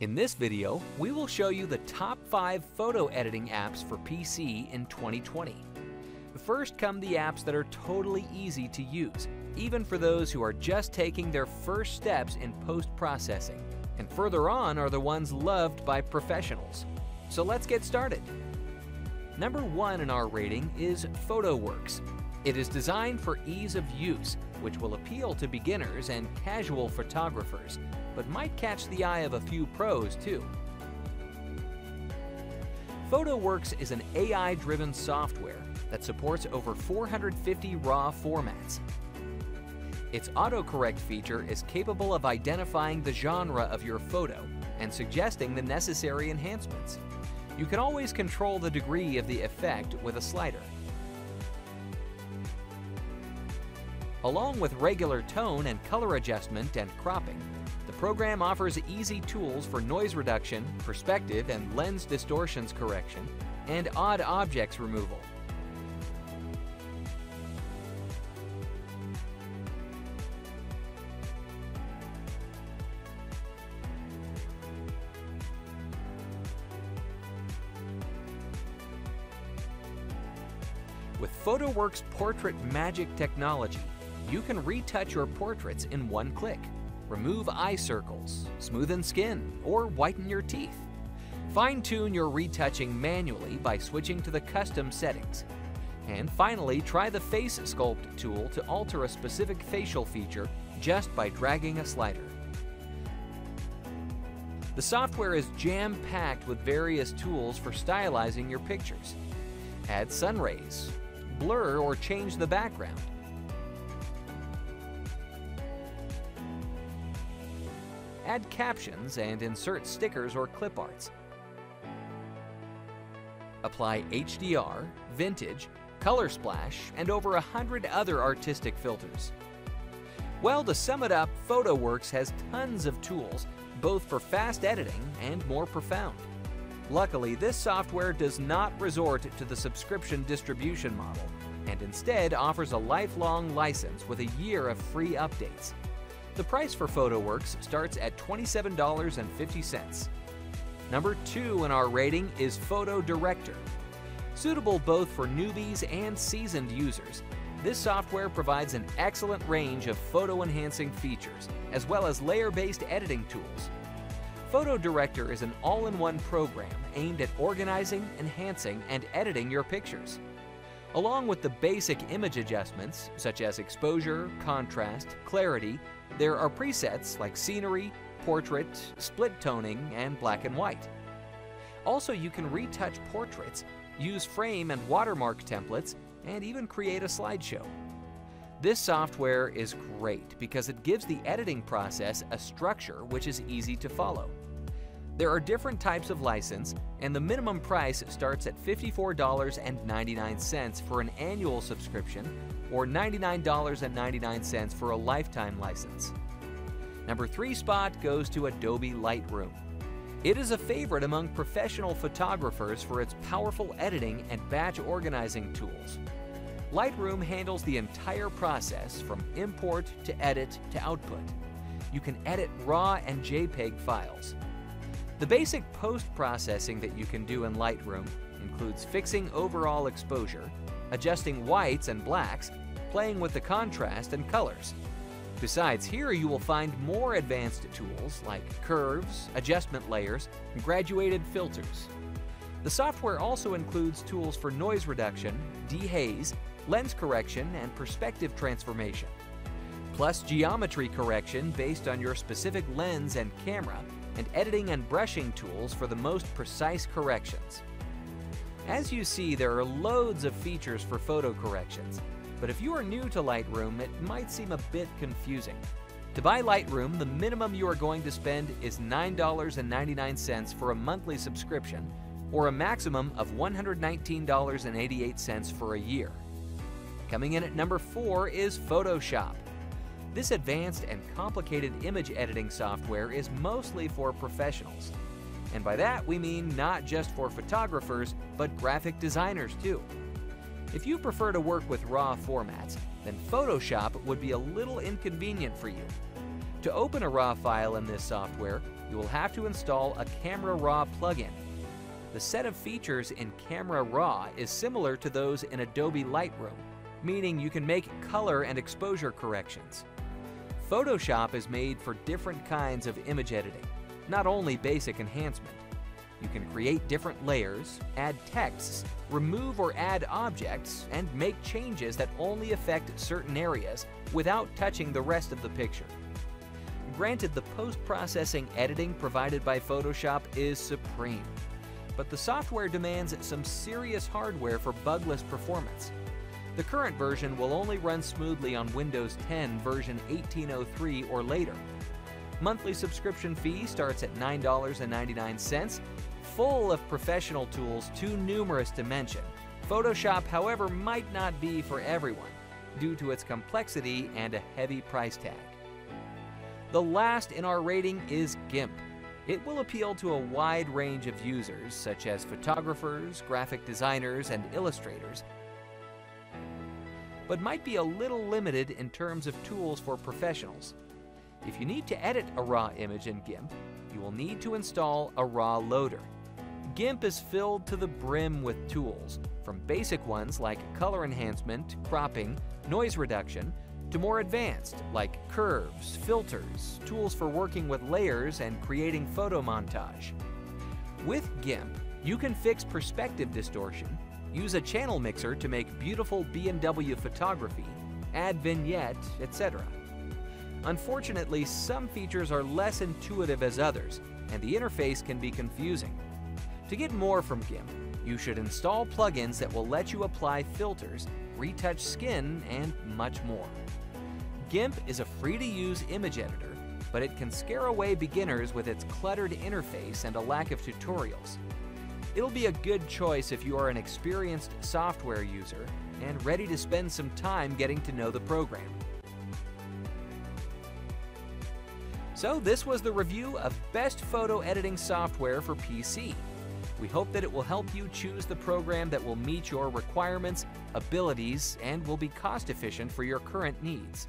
In this video, we will show you the top 5 photo editing apps for PC in 2020. First come the apps that are totally easy to use, even for those who are just taking their first steps in post-processing. And further on are the ones loved by professionals. So let's get started. Number 1 in our rating is PhotoWorks. It is designed for ease of use, which will appeal to beginners and casual photographers, but might catch the eye of a few pros too. PhotoWorks is an AI-driven software that supports over 450 RAW formats. Its autocorrect feature is capable of identifying the genre of your photo and suggesting the necessary enhancements. You can always control the degree of the effect with a slider. Along with regular tone and color adjustment and cropping, the program offers easy tools for noise reduction, perspective and lens distortions correction, and odd objects removal. With PhotoWorks Portrait Magic technology, you can retouch your portraits in one click. Remove eye circles, smoothen skin, or whiten your teeth. Fine-tune your retouching manually by switching to the custom settings. And finally, try the Face Sculpt tool to alter a specific facial feature just by dragging a slider. The software is jam-packed with various tools for stylizing your pictures. Add sun rays, blur or change the background, add captions, and insert stickers or clip arts. Apply HDR, vintage, color splash, and over a hundred other artistic filters. Well, to sum it up, PhotoWorks has tons of tools, both for fast editing and more profound. Luckily, this software does not resort to the subscription distribution model, and instead offers a lifelong license with a year of free updates. The price for PhotoWorks starts at $27.50. Number two in our rating is Photo Director. Suitable both for newbies and seasoned users, this software provides an excellent range of photo enhancing features, as well as layer-based editing tools. Photo Director is an all-in-one program aimed at organizing, enhancing, and editing your pictures. Along with the basic image adjustments, such as exposure, contrast, clarity, there are presets like scenery, portrait, split toning, and black and white. Also, you can retouch portraits, use frame and watermark templates, and even create a slideshow. This software is great because it gives the editing process a structure which is easy to follow. There are different types of license, and the minimum price starts at $54.99 for an annual subscription or $99.99 for a lifetime license. Number 3 spot goes to Adobe Lightroom. It is a favorite among professional photographers for its powerful editing and batch organizing tools. Lightroom handles the entire process from import to edit to output. You can edit RAW and JPEG files. The basic post-processing that you can do in Lightroom includes fixing overall exposure, adjusting whites and blacks, playing with the contrast and colors. Besides, here you will find more advanced tools like curves, adjustment layers, and graduated filters. The software also includes tools for noise reduction, dehaze, lens correction, and perspective transformation, plus geometry correction based on your specific lens and camera, and editing and brushing tools for the most precise corrections. As you see, there are loads of features for photo corrections, but if you are new to Lightroom, it might seem a bit confusing. To buy Lightroom, the minimum you are going to spend is $9.99 for a monthly subscription, or a maximum of $119.88 for a year. Coming in at number 4 is Photoshop. This advanced and complicated image editing software is mostly for professionals. And by that, we mean not just for photographers, but graphic designers too. If you prefer to work with RAW formats, then Photoshop would be a little inconvenient for you. To open a RAW file in this software, you will have to install a Camera Raw plugin. The set of features in Camera Raw is similar to those in Adobe Lightroom, meaning you can make color and exposure corrections. Photoshop is made for different kinds of image editing, not only basic enhancement. You can create different layers, add texts, remove or add objects, and make changes that only affect certain areas without touching the rest of the picture. Granted, the post-processing editing provided by Photoshop is supreme, but the software demands some serious hardware for bugless performance. The current version will only run smoothly on Windows 10 version 1803 or later. Monthly subscription fee starts at $9.99, full of professional tools too numerous to mention. Photoshop, however, might not be for everyone due to its complexity and a heavy price tag. The last in our rating is GIMP. It will appeal to a wide range of users, such as photographers, graphic designers, and illustrators, but might be a little limited in terms of tools for professionals. If you need to edit a raw image in GIMP, you will need to install a raw loader. GIMP is filled to the brim with tools, from basic ones like color enhancement, cropping, noise reduction, to more advanced like curves, filters, tools for working with layers and creating photo montage. With GIMP, you can fix perspective distortion, use a channel mixer to make beautiful B&W photography, add vignette, etc. Unfortunately, some features are less intuitive as others, and the interface can be confusing. To get more from GIMP, you should install plugins that will let you apply filters, retouch skin, and much more. GIMP is a free-to-use image editor, but it can scare away beginners with its cluttered interface and a lack of tutorials. It'll be a good choice if you are an experienced software user and ready to spend some time getting to know the program. So this was the review of best photo editing software for PC. We hope that it will help you choose the program that will meet your requirements, abilities, and will be cost efficient for your current needs.